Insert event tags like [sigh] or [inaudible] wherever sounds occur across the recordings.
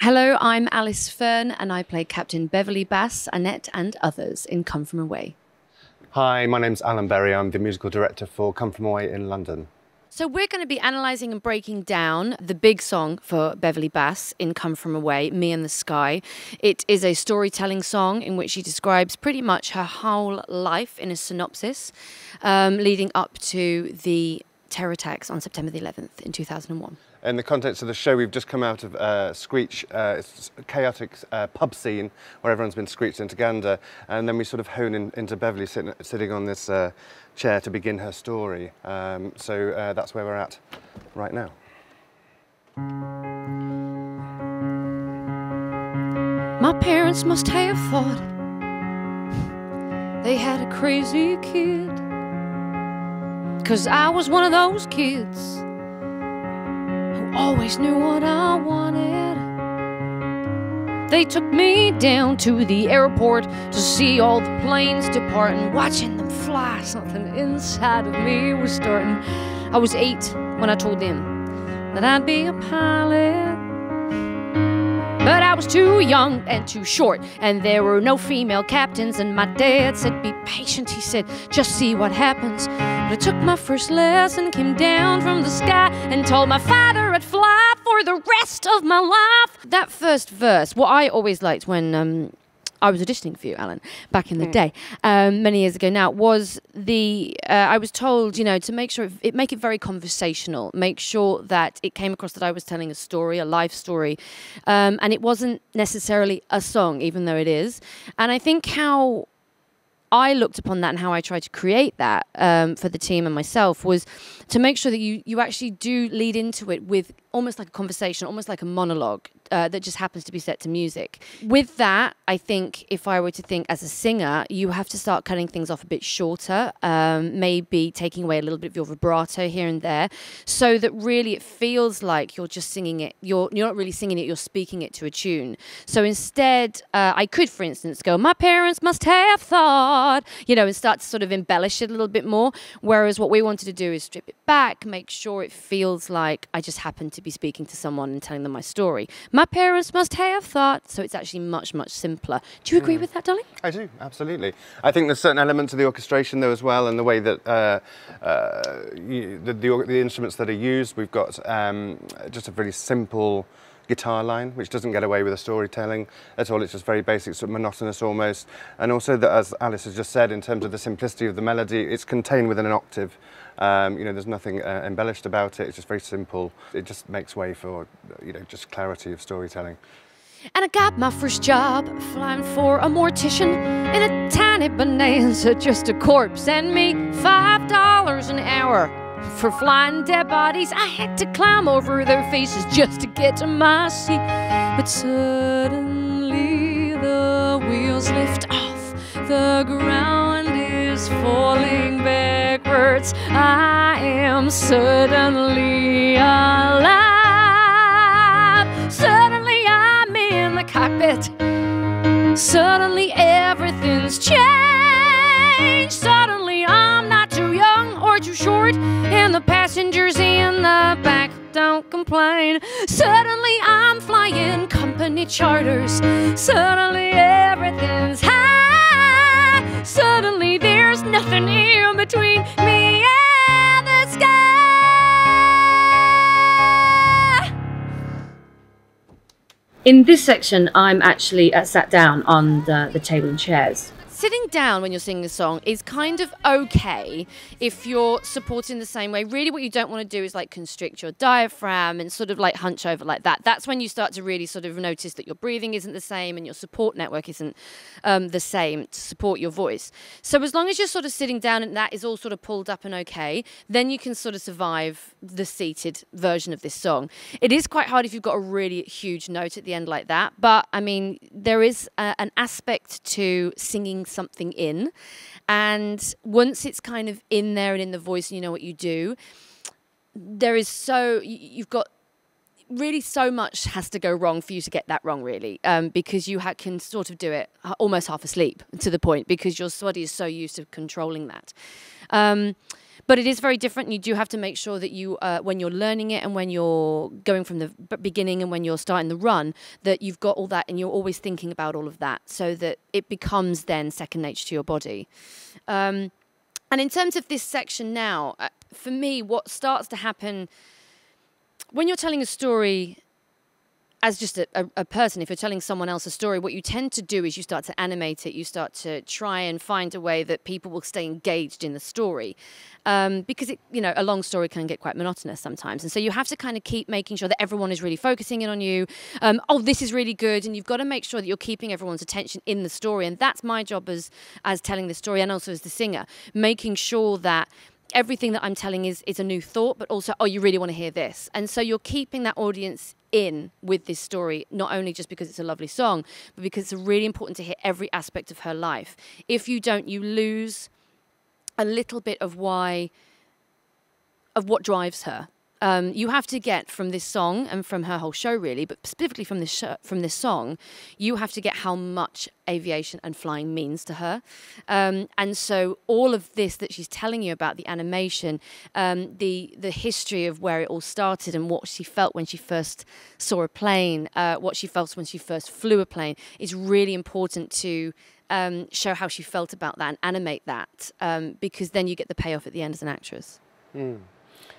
Hello, I'm Alice Fearn, and I play Captain Beverley Bass, Annette, and others in Come From Away. Hi, my name's Alan Berry. I'm the musical director for Come From Away in London. So, we're going to be analysing and breaking down the big song for Beverley Bass in Come From Away, Me and the Sky. It is a storytelling song in which she describes pretty much her whole life in a synopsis, um, leading up to the terror attacks on September the 11th in 2001 in the context of the show, we've just come out of uh, Screech, uh, chaotic uh, pub scene where everyone's been screeched into Gander, and then we sort of hone in, into Beverley sitting, sitting on this uh, chair to begin her story. Um, so uh, that's where we're at right now. My parents must have thought they had a crazy kid. Cause I was one of those kids always knew what I wanted. They took me down to the airport to see all the planes depart and watching them fly. Something inside of me was starting. I was eight when I told them that I'd be a pilot. But I was too young and too short, and there were no female captains. And my dad said, Be patient, he said, just see what happens. But I took my first lesson, came down from the sky, and told my father I'd fly for the rest of my life. That first verse, what I always liked when um, I was auditioning for you, Alan, back in the mm. day, um, many years ago now, was the uh, I was told, you know, to make sure it, it, make it very conversational, make sure that it came across that I was telling a story, a life story, um, and it wasn't necessarily a song, even though it is. And I think how I looked upon that and how I tried to create that um, for the team and myself was to make sure that you you actually do lead into it with almost like a conversation, almost like a monologue uh, that just happens to be set to music. With that, I think if I were to think as a singer, you have to start cutting things off a bit shorter, um, maybe taking away a little bit of your vibrato here and there, so that really it feels like you're just singing it. You're you're not really singing it. You're speaking it to a tune. So instead, uh, I could, for instance, go, "My parents must have thought," you know, and start to sort of embellish it a little bit more. Whereas what we wanted to do is strip it back, make sure it feels like I just happen to be speaking to someone and telling them my story. My parents must have thought, so it's actually much, much simpler. Do you agree mm. with that, darling? I do, absolutely. I think there's certain elements of the orchestration though as well, and the way that uh, uh, you, the, the, the, instruments that are used. We've got um, just a really simple guitar line, which doesn't get away with the storytelling at all. It's just very basic, sort of monotonous almost. And also that, as Alice has just said, in terms of the simplicity of the melody, it's contained within an octave. Um, you know, there's nothing uh, embellished about it. It's just very simple. It just makes way for, you know, just clarity of storytelling. And I got my first job flying for a mortician in a tiny bonanza, just a corpse and me, five dollars an hour. For flying dead bodies, I had to climb over their faces just to get to my seat. But suddenly the wheels lift off, the ground is falling backwards. I am suddenly alive. Suddenly I'm in the cockpit. Suddenly everything's changed. Passengers in the back don't complain. Suddenly I'm flying company charters. Suddenly everything's high. Suddenly there's nothing in between me and the sky. In this section, I'm actually uh, sat down on the, the table and chairs sitting down when you're singing a song is kind of okay if you're supporting the same way. Really, what you don't want to do is like constrict your diaphragm and sort of like hunch over like that. That's when you start to really sort of notice that your breathing isn't the same and your support network isn't um, the same to support your voice. So, as long as you're sort of sitting down and that is all sort of pulled up and okay, then you can sort of survive the seated version of this song. It is quite hard if you've got a really huge note at the end like that, but I mean, there is a, an aspect to singing something in. And once it's kind of in there and in the voice and you know what you do, there is so, you've got really so much has to go wrong for you to get that wrong really um, because you can sort of do it almost half asleep to the point because your body is so used to controlling that um, but it is very different. You do have to make sure that you, uh, when you're learning it and when you're going from the beginning and when you're starting the run, that you've got all that and you're always thinking about all of that so that it becomes then second nature to your body. Um, and in terms of this section now, uh, for me, what starts to happen when you're telling a story as just a, a, person, if you're telling someone else a story, what you tend to do is you start to animate it. You start to try and find a way that people will stay engaged in the story, um, because it, you know, a long story can get quite monotonous sometimes, and so you have to kind of keep making sure that everyone is really focusing in on you. Um, oh, this is really good, and you've got to make sure that you're keeping everyone's attention in the story, and that's my job as as telling the story and also as the singer, making sure that everything that I'm telling is is a new thought, but also, oh, you really want to hear this. And so you're keeping that audience in with this story, not only just because it's a lovely song, but because it's really important to hear every aspect of her life. If you don't, you lose a little bit of why of what drives her um, you have to get from this song and from her whole show, really, but specifically from this from this song, you have to get how much aviation and flying means to her. Um, and so all of this that she's telling you about the animation, um, the the history of where it all started and what she felt when she first saw a plane, uh, what she felt when she first flew a plane, is really important to. Um, show how she felt about that and animate that um, because then you get the payoff at the end as an actress. Mm.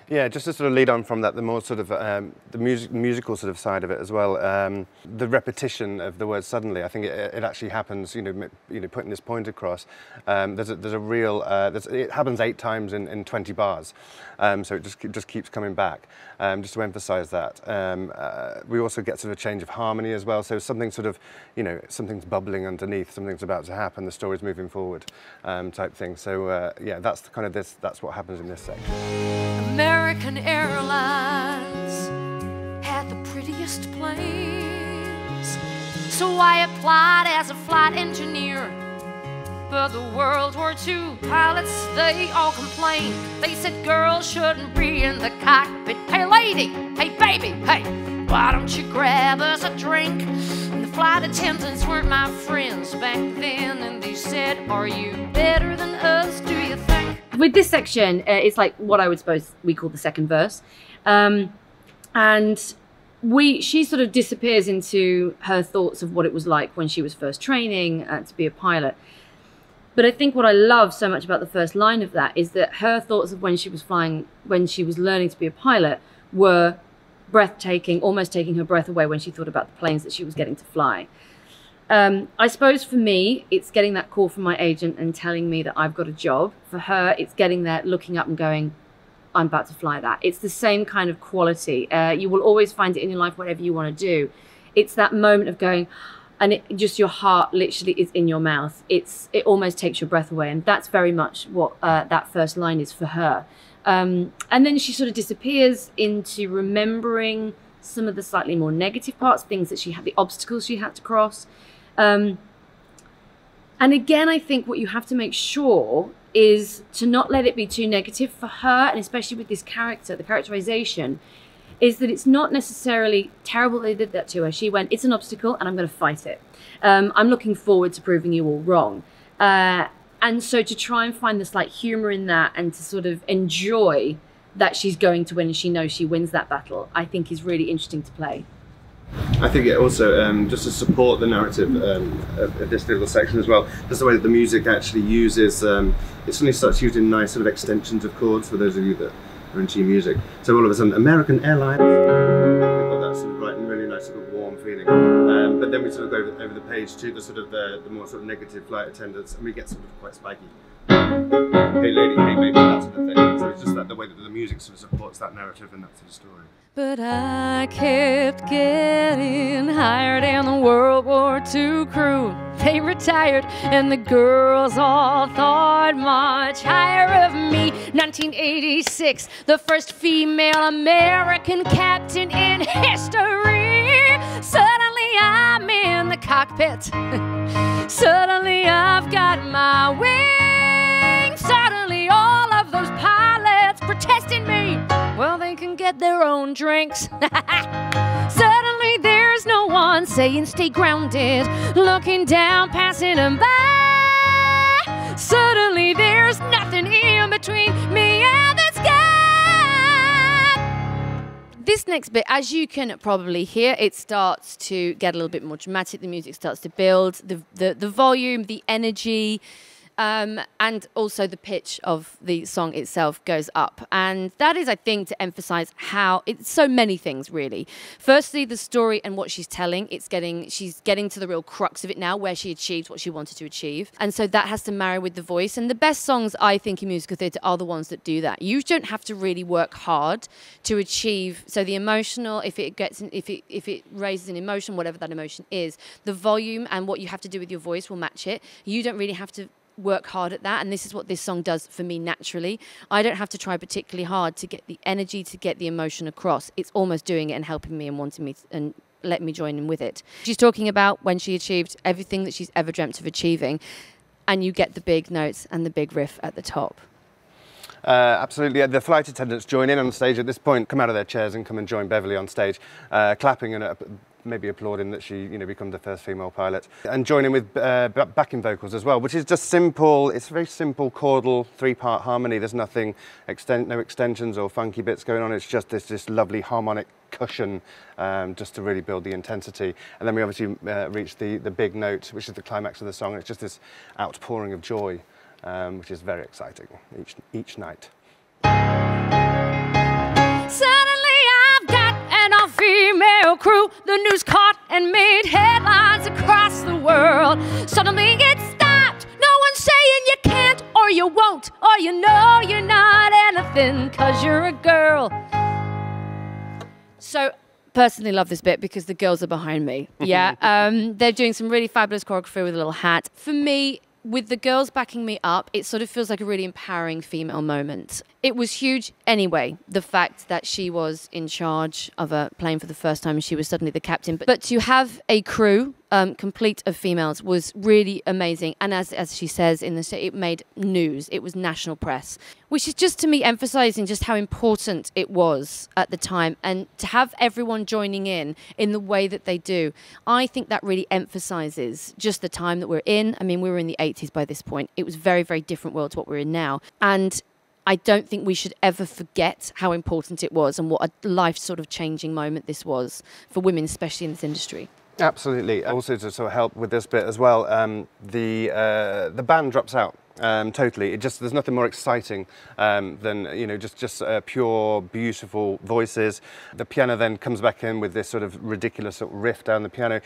Yeah, just to sort of lead on from that, the more sort of um, the music, musical sort of side of it as well. Um, the repetition of the word suddenly, I think it, it, actually happens. You know, you know, putting this point across. Um, there's a, there's a real. Uh, there's, it happens eight times in, in 20 bars, um, so it just it just keeps coming back. Um, just to emphasise that, um, uh, we also get sort of a change of harmony as well. So something sort of, you know, something's bubbling underneath, something's about to happen, the story's moving forward, type thing. So uh, yeah, that's the kind of this. That's what happens in this section. American Airlines had the prettiest planes. So I applied as a flight engineer. But the World War II pilots, they all complained. They said girls shouldn't be in the cockpit. Hey, lady, hey, baby, hey, why don't you grab us a drink? And the flight attendants weren't my friends back then, and they said, Are you better than us, do you think? With this section, uh, it's like what I would suppose we call the second verse, um, and we she sort of disappears into her thoughts of what it was like when she was first training uh, to be a pilot. But I think what I love so much about the first line of that is that her thoughts of when she was flying, when she was learning to be a pilot, were breathtaking, almost taking her breath away when she thought about the planes that she was getting to fly. Um, I suppose for me, it's getting that call from my agent and telling me that I've got a job. For her, it's getting there, looking up and going, I'm about to fly that. It's the same kind of quality. Uh, you will always find it in your life, whatever you want to do. It's that moment of going, and it, just your heart literally is in your mouth. It's it almost takes your breath away, and that's very much what uh, that first line is for her. Um, and then she sort of disappears into remembering some of the slightly more negative parts, things that she had, the obstacles she had to cross. Um, and again, I think what you have to make sure is to not let it be too negative for her, and especially with this character, the characterization, is that it's not necessarily terrible they did that to her. She went, It's an obstacle, and I'm going to fight it. Um, I'm looking forward to proving you all wrong. Uh, and so to try and find this like humor in that and to sort of enjoy that she's going to win and she knows she wins that battle, I think is really interesting to play. I think it also, um, just to support the narrative um, of, this little section as well, just the way that the music actually uses, um, it suddenly starts using nice sort of extensions of chords for those of you that are into music. So all of a sudden, American Airlines, they've got that sort of right, really nice sort of warm feeling. Um, but then we sort of go over, the page to the sort of the, the more sort of negative flight attendants, and we get sort of quite spiky. Hey lady, hey baby, music sort of supports that narrative and that sort of story. But I kept getting hired in the World War II crew. They retired, and the girls all thought much higher of me. 1986, the first female American captain in history. Suddenly I'm in the cockpit. [laughs] Suddenly I've got my wings. Protesting me well, they can get their own drinks. [laughs] Suddenly, there's no one saying stay grounded, looking down, passing them by. Suddenly there's nothing in between me and the sky. This next bit, as you can probably hear, it starts to get a little bit more dramatic. The music starts to build, the, the, the volume, the energy. Um, and also the pitch of the song itself goes up. And that is, I think, to emphasize how it's so many things really. Firstly, the story and what she's telling, it's getting she's getting to the real crux of it now, where she achieved what she wanted to achieve. And so that has to marry with the voice. And the best songs I think in musical theatre are the ones that do that. You don't have to really work hard to achieve so the emotional, if it gets if it if it raises an emotion, whatever that emotion is, the volume and what you have to do with your voice will match it. You don't really have to work hard at that and this is what this song does for me naturally. I don't have to try particularly hard to get the energy to get the emotion across. It's almost doing it and helping me and wanting me to, and let me join in with it. She's talking about when she achieved everything that she's ever dreamt of achieving and you get the big notes and the big riff at the top. Uh, absolutely. The flight attendants join in on stage at this point, come out of their chairs and come and join Beverley on stage, uh, clapping and uh, maybe applauding that she, you know, become the first female pilot, and joining with uh, backing vocals as well, which is just simple. It's a very simple chordal three-part harmony. There's nothing, extend, no extensions or funky bits going on. It's just this, this lovely harmonic cushion um, just to really build the intensity. And then we obviously uh, reach the, the big note, which is the climax of the song. It's just this outpouring of joy, um, which is very exciting each, each night. Crew. The news caught and made headlines across the world. Suddenly it stopped. No one's saying you can't or you won't or you know you're not anything because you're a girl. So personally love this bit because the girls are behind me. Yeah, [laughs] um, they're doing some really fabulous choreography with a little hat. For me, with the girls backing me up, it sort of feels like a really empowering female moment. It was huge anyway, the fact that she was in charge of a plane for the first time and she was suddenly the captain. But, but to have a crew um, complete of females was really amazing. And as, as she says in the state, it made news. It was national press, which is just to me emphasizing just how important it was at the time. And to have everyone joining in in the way that they do, I think that really emphasizes just the time that we're in. I mean, we were in the 80s by this point. It was very, very different world to what we're in now. And I don't think we should ever forget how important it was and what a life sort of changing moment this was for women, especially in this industry. Absolutely. Also to sort of help with this bit as well, um, the uh, the band drops out. Um, totally. It just there's nothing more exciting um, than you know just just uh, pure beautiful voices. The piano then comes back in with this sort of ridiculous sort of riff down the piano.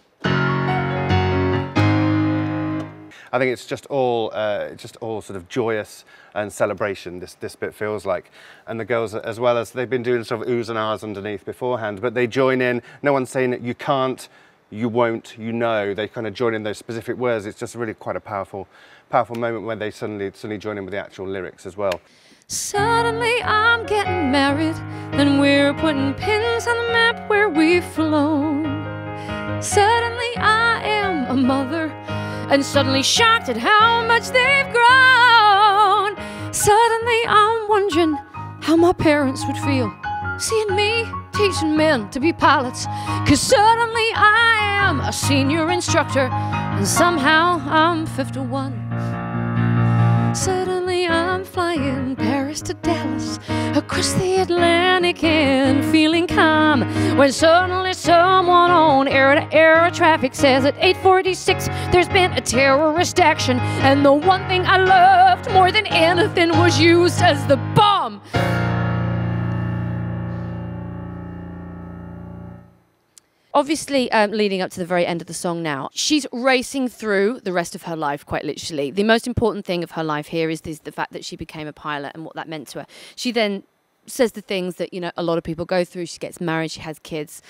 I think it's just all uh, just all sort of joyous and celebration. This this bit feels like, and the girls as well as they've been doing sort of oohs and ahs underneath beforehand, but they join in. No one's saying that you can't you won't, you know, they kind of join in those specific words. It's just really quite a powerful, powerful moment when they suddenly, suddenly join in with the actual lyrics as well. Suddenly I'm getting married, and we're putting pins on the map where we've flown. Suddenly I am a mother, and suddenly shocked at how much they've grown. Suddenly I'm wondering how my parents would feel seeing me teaching men to be pilots. Cause suddenly I am a senior instructor, and somehow I'm 51. Suddenly I'm flying Paris to Dallas, across the Atlantic and feeling calm. When suddenly someone on air to air traffic says at 846 there's been a terrorist action, and the one thing I loved more than anything was used as the bomb. Obviously, um, leading up to the very end of the song now, she's racing through the rest of her life, quite literally. The most important thing of her life here is this, the fact that she became a pilot and what that meant to her. She then says the things that, you know, a lot of people go through. She gets married, she has kids.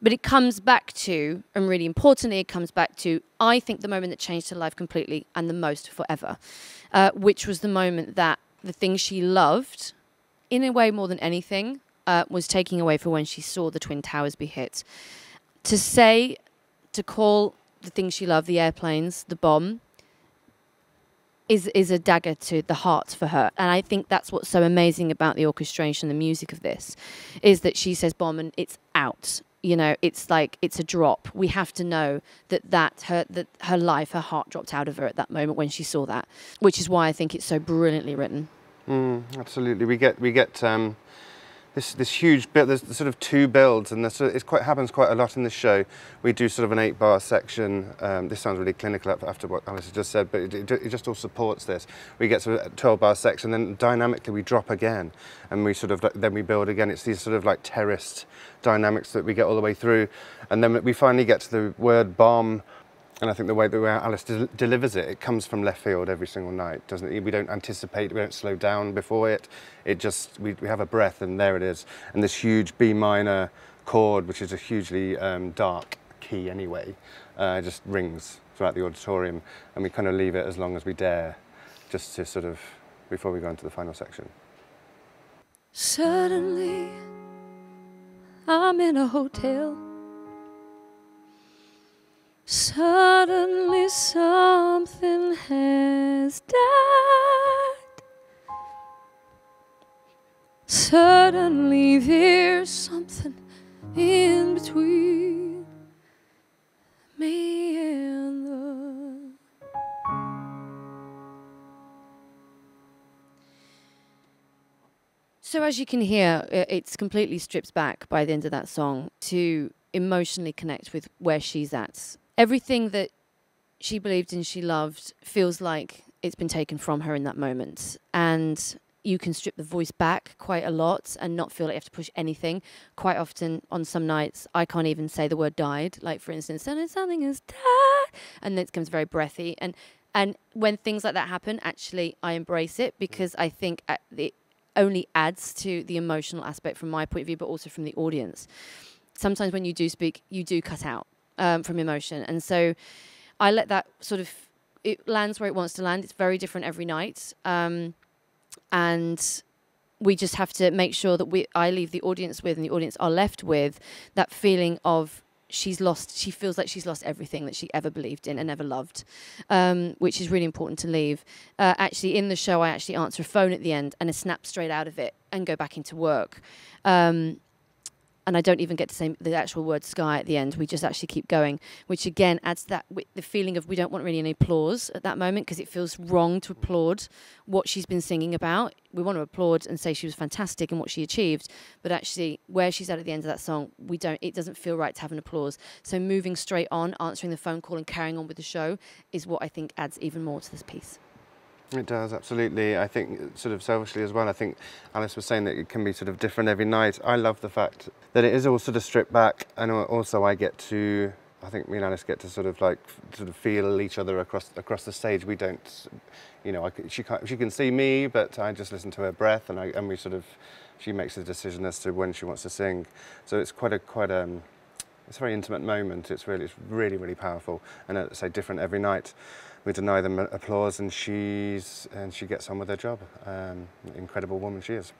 But it comes back to, and really importantly, it comes back to, I think, the moment that changed her life completely and the most forever, uh, which was the moment that the thing she loved, in a way more than anything, uh, was taking away for when she saw the Twin Towers be hit to say, to call the things she loved, the airplanes, the bomb, is is a dagger to the heart for her. And I think that's what's so amazing about the orchestration, the music of this, is that she says bomb and it's out. you know it's like it's a drop we have to know that that her that her life her heart dropped out of her at that moment when she saw that which is why i think it's so brilliantly written Mm, absolutely. We get we get um, this this huge bit. There's sort of two builds, and this it quite happens quite a lot in this show. We do sort of an eight bar section. Um, this sounds really clinical after what Alice just said, but it, it, it, just all supports this. We get sort of a 12 bar section, then dynamically we drop again, and we sort of then we build again. It's these sort of like terraced dynamics that we get all the way through, and then we finally get to the word bomb and I think the way that Alice de delivers it, it comes from left field every single night, doesn't it? We don't anticipate, we don't slow down before it. It just, we, we have a breath and there it is. And this huge B minor chord, which is a hugely um, dark key anyway, uh, just rings throughout the auditorium. And we kind of leave it as long as we dare, just to sort of, before we go into the final section. Suddenly, I'm in a hotel Suddenly something has died. Suddenly there's something in between me and the. So, as you can hear, it's completely stripped back by the end of that song to emotionally connect with where she's at everything that she believed and she loved feels like it's been taken from her in that moment. And you can strip the voice back quite a lot and not feel like you have to push anything. Quite often on some nights, I can't even say the word died. Like, for instance, something is died. And then it becomes very breathy. And, and when things like that happen, actually, I embrace it because I think uh, it only adds to the emotional aspect from my point of view, but also from the audience. Sometimes when you do speak, you do cut out um, from emotion. And so I let that sort of, it lands where it wants to land. It's very different every night. Um, and we just have to make sure that we, I leave the audience with and the audience are left with that feeling of she's lost she feels like she's lost everything that she ever believed in and ever loved um, which is really important to leave uh, actually in the show i actually answer a phone at the end and I snap straight out of it and go back into work um, and I don't even get to say the actual word sky at the end. We just actually keep going, which again adds that the feeling of we don't want really any applause at that moment because it feels wrong to applaud what she's been singing about. We want to applaud and say she was fantastic and what she achieved, but actually where she's at at the end of that song, we don't. It doesn't feel right to have an applause. So moving straight on, answering the phone call and carrying on with the show is what I think adds even more to this piece. It does, absolutely. I think, sort of selfishly as well, I think Alice was saying that it can be sort of different every night. I love the fact that it is all sort of stripped back, and also I get to, I think me and Alice get to sort of like, sort of feel each other across across the stage. We don't, you know, I, she, can't, she can see me, but I just listen to her breath, and, I, and we sort of, she makes the decision as to when she wants to sing. So it's quite a, quite a, um, it's a very intimate moment. It's really, it's really, really powerful, and as I say, different every night we deny them applause and she's and she gets on with her job. Um, incredible woman she is.